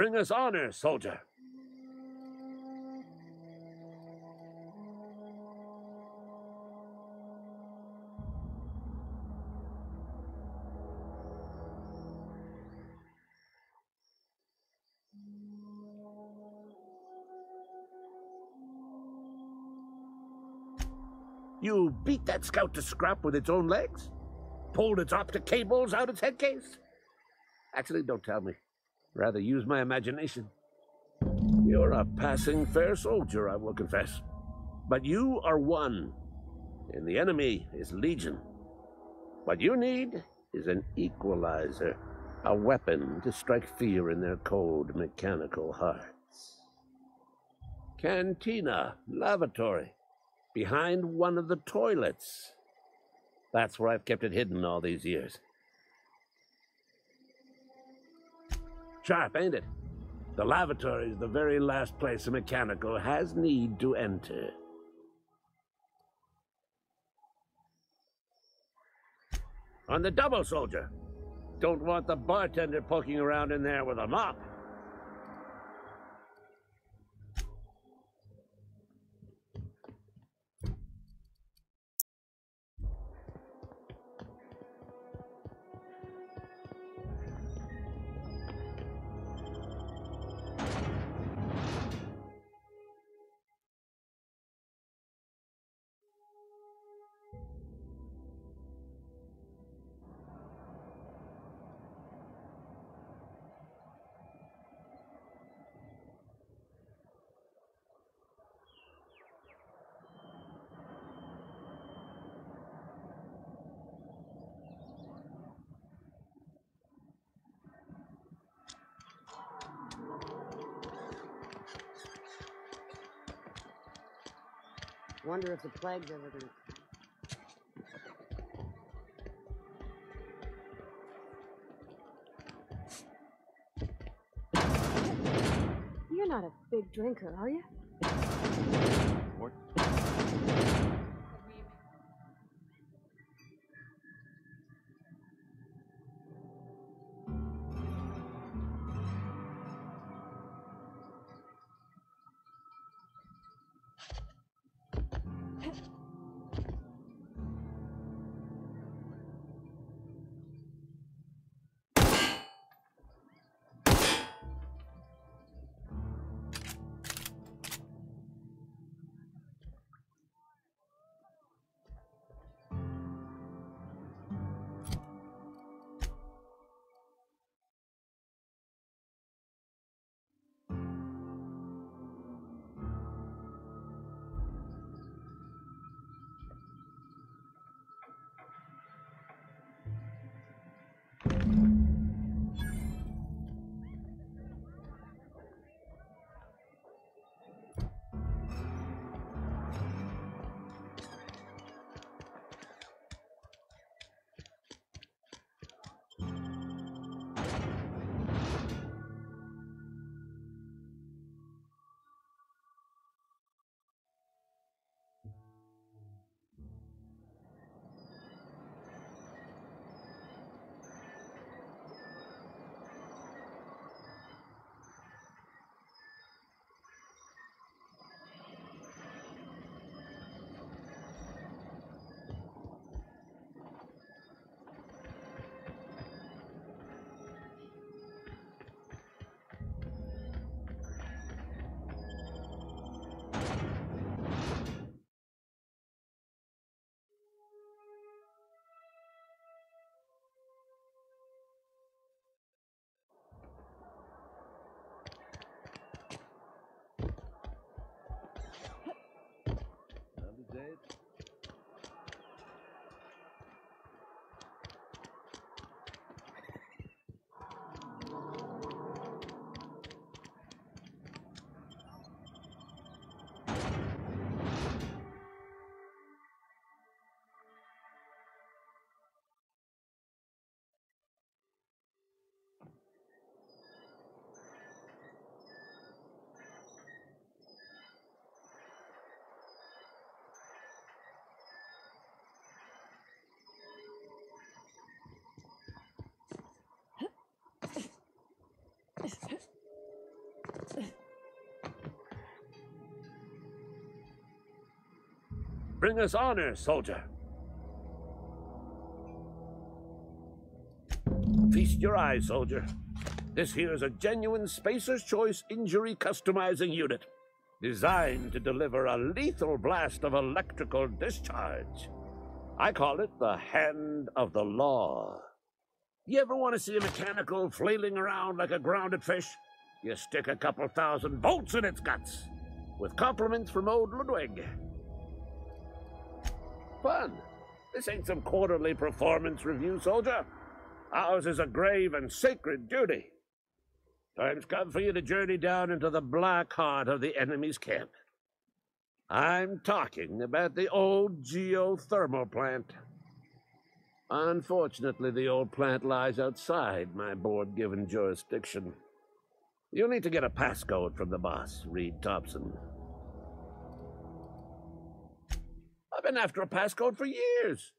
Bring us honor, soldier. You beat that scout to scrap with its own legs? Pulled its optic cables out its headcase? Actually, don't tell me. Rather use my imagination. You're a passing fair soldier, I will confess. But you are one, and the enemy is legion. What you need is an equalizer, a weapon to strike fear in their cold, mechanical hearts. Cantina, lavatory, behind one of the toilets. That's where I've kept it hidden all these years. Sharp, ain't it? The lavatory is the very last place a mechanical has need to enter. On the double, soldier. Don't want the bartender poking around in there with a mop. Wonder if the plague's ever gonna. You're not a big drinker, are you? What? Bring us honor, soldier. Feast your eyes, soldier. This here is a genuine Spacer's Choice injury customizing unit, designed to deliver a lethal blast of electrical discharge. I call it the Hand of the Law. You ever want to see a mechanical flailing around like a grounded fish? You stick a couple thousand bolts in its guts. With compliments from old Ludwig. Fun. This ain't some quarterly performance review, soldier. Ours is a grave and sacred duty. Time's come for you to journey down into the black heart of the enemy's camp. I'm talking about the old geothermal plant. Unfortunately, the old plant lies outside my board given jurisdiction. You'll need to get a passcode from the boss, Reed Tobson. I've been after a passcode for years.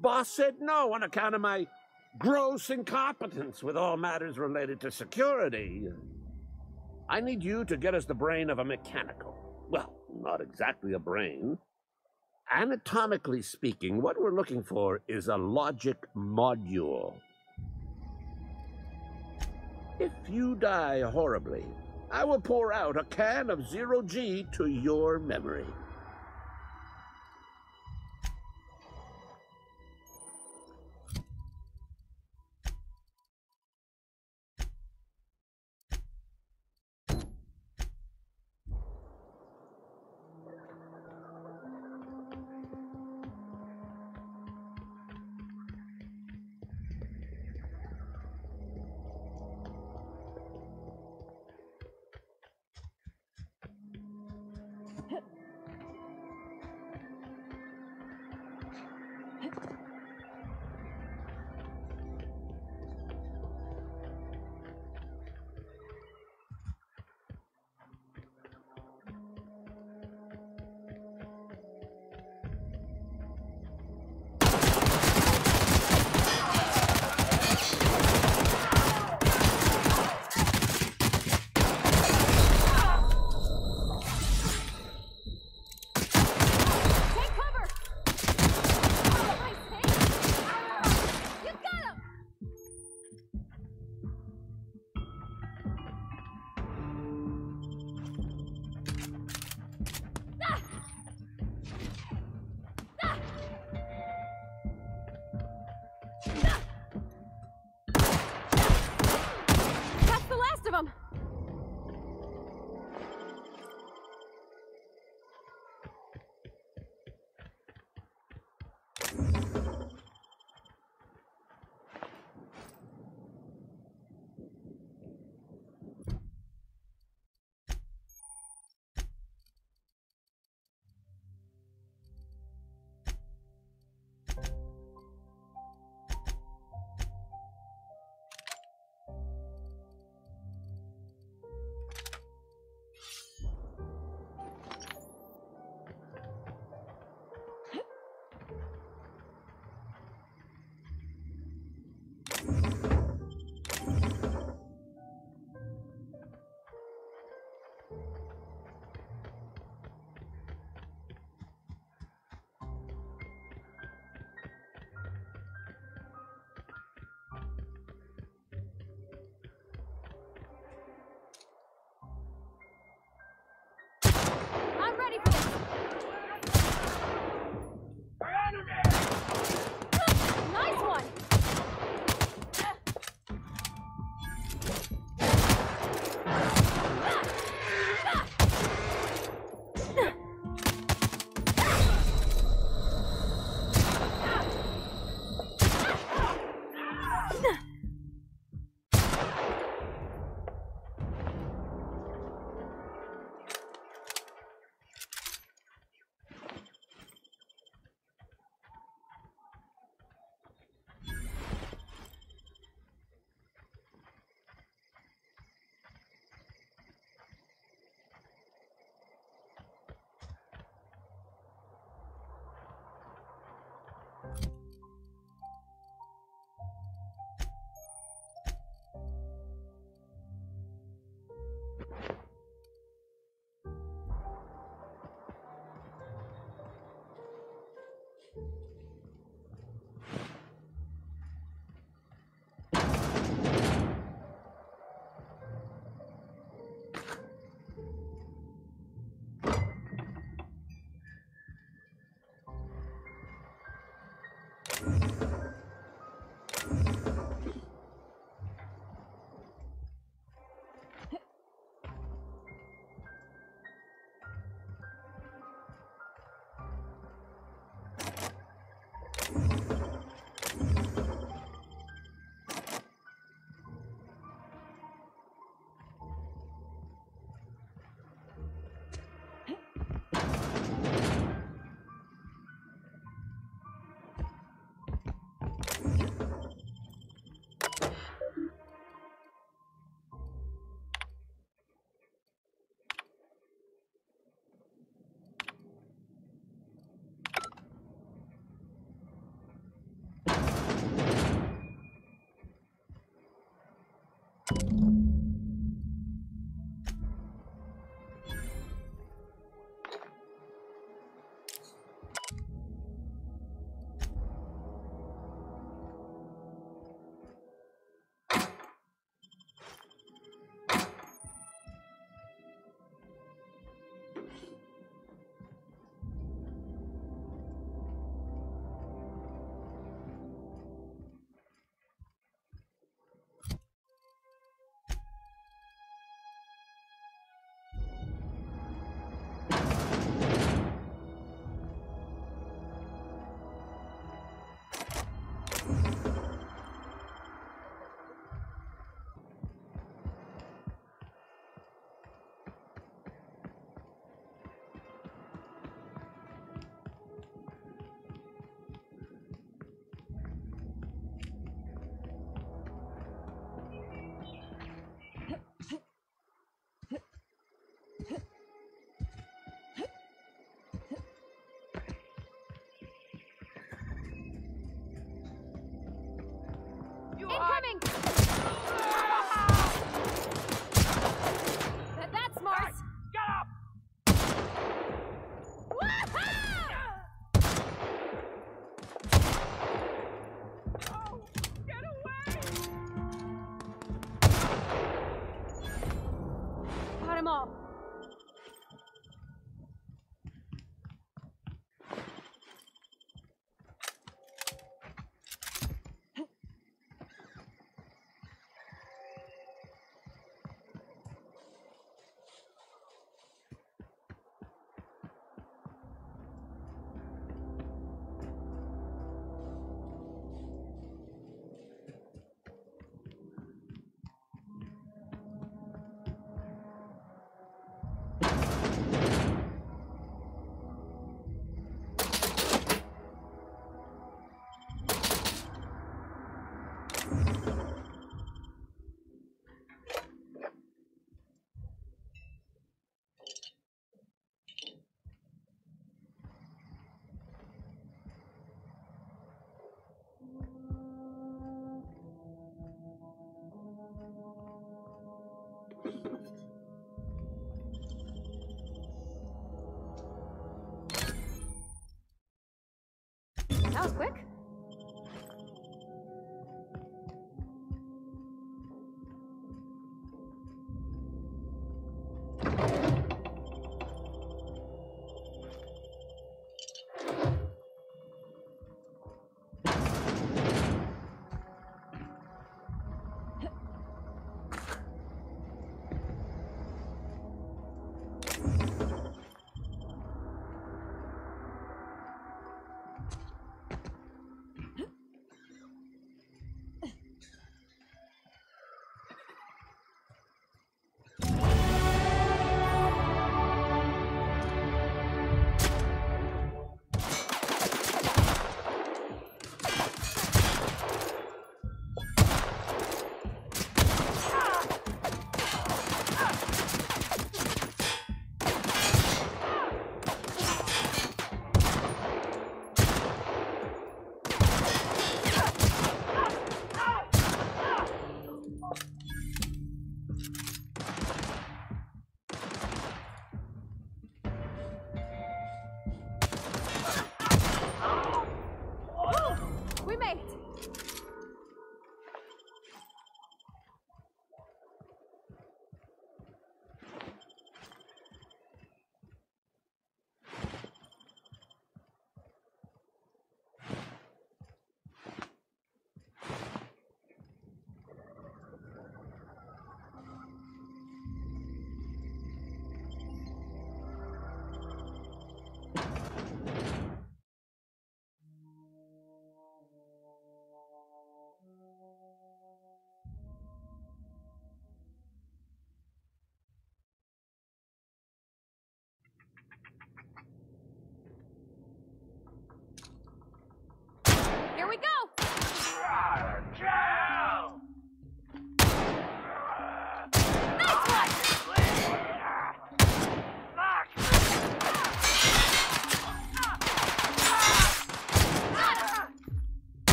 Boss said no on account of my gross incompetence with all matters related to security. I need you to get us the brain of a mechanical. Well, not exactly a brain. Anatomically speaking, what we're looking for is a logic module. If you die horribly, I will pour out a can of zero G to your memory.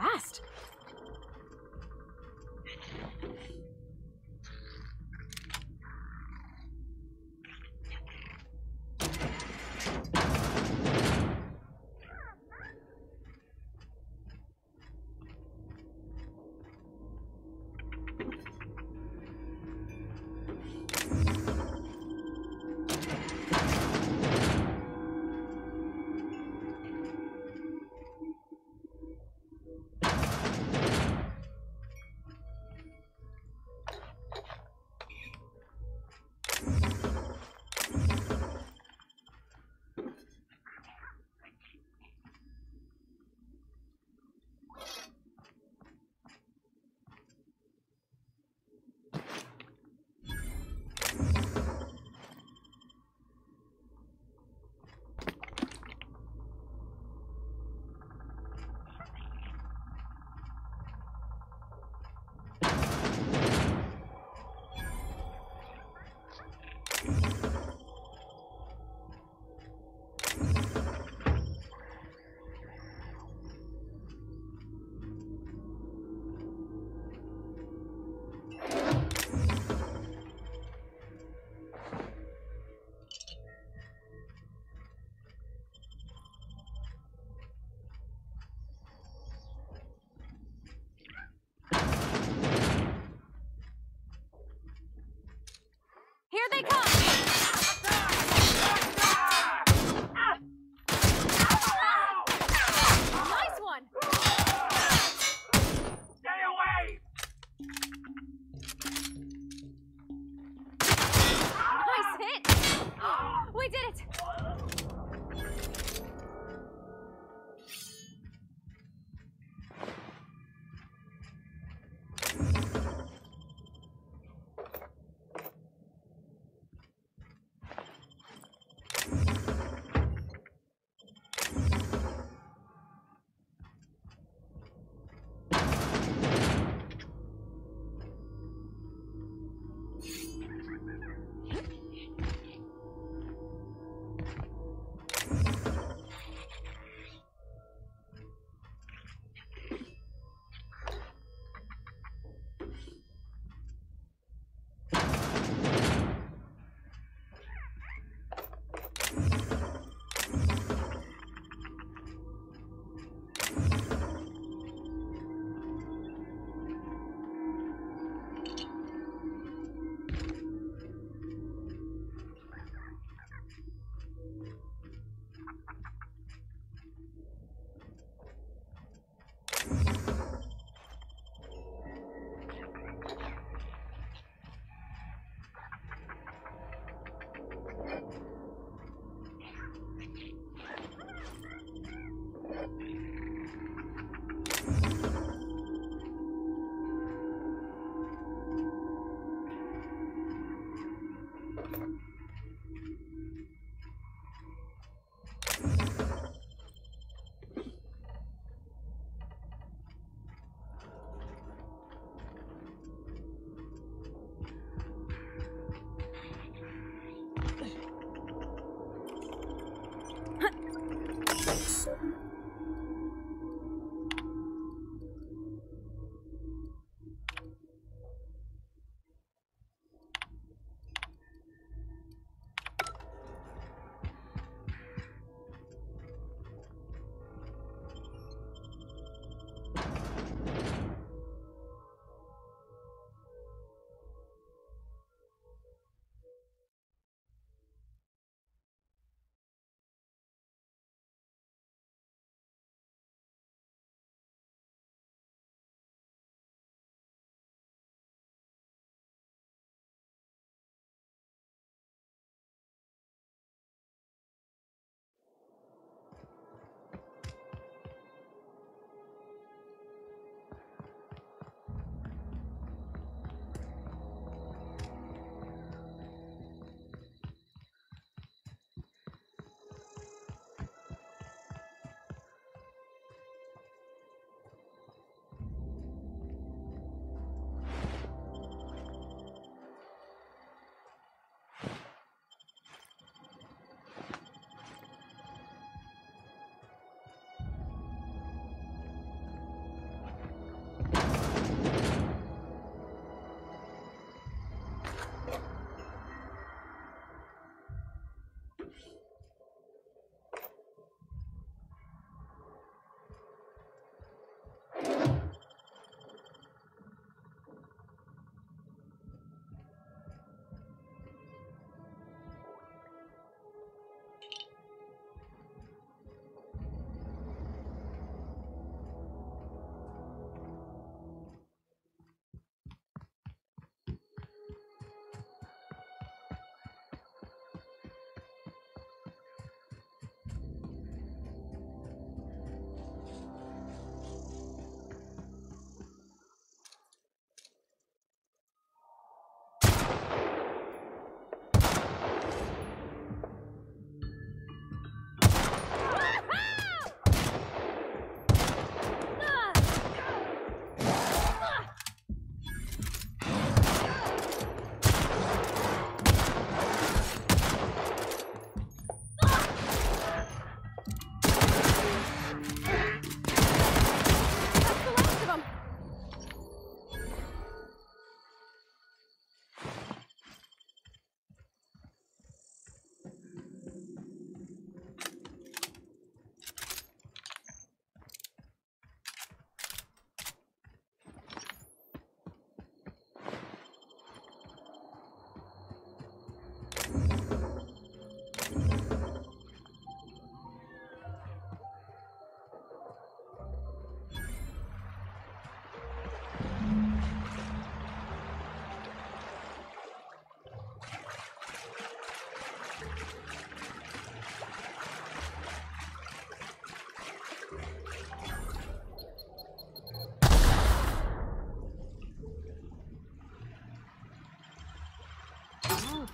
Fast.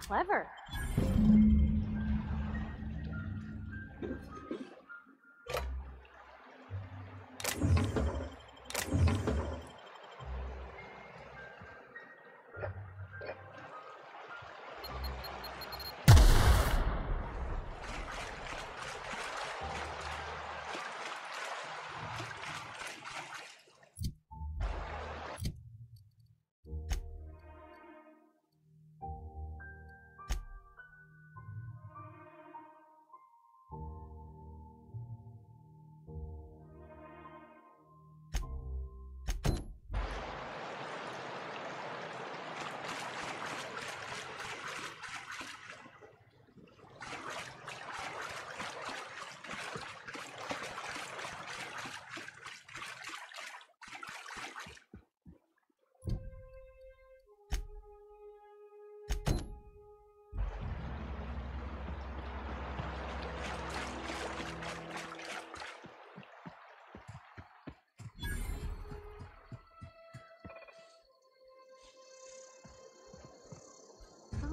Clever.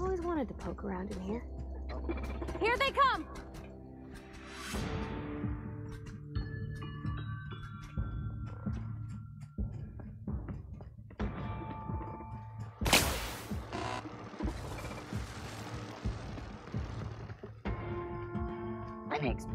I always wanted to poke around in here. Here they come! Thanks.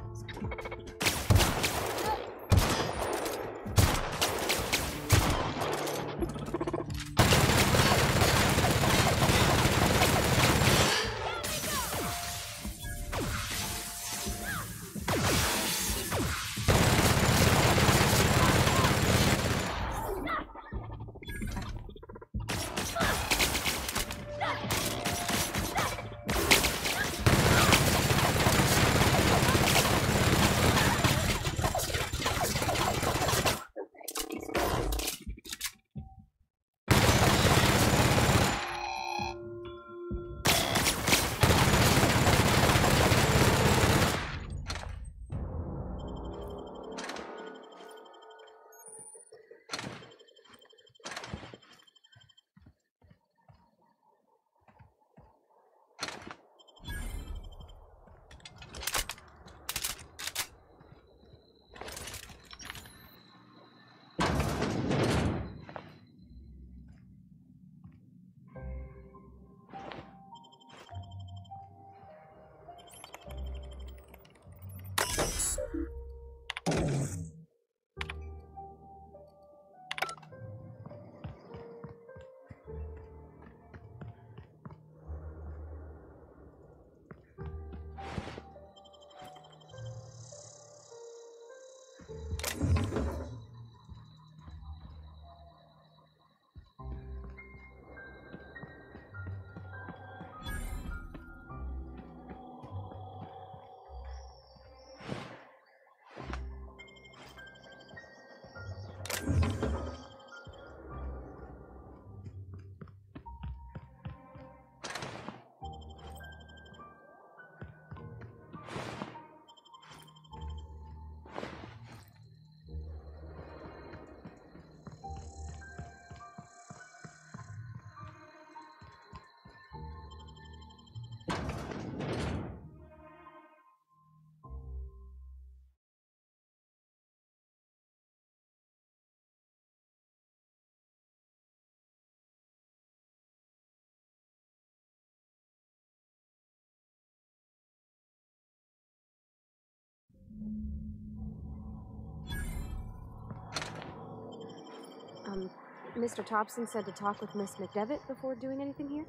Um, Mr. Tobson said to talk with Miss McDevitt before doing anything here?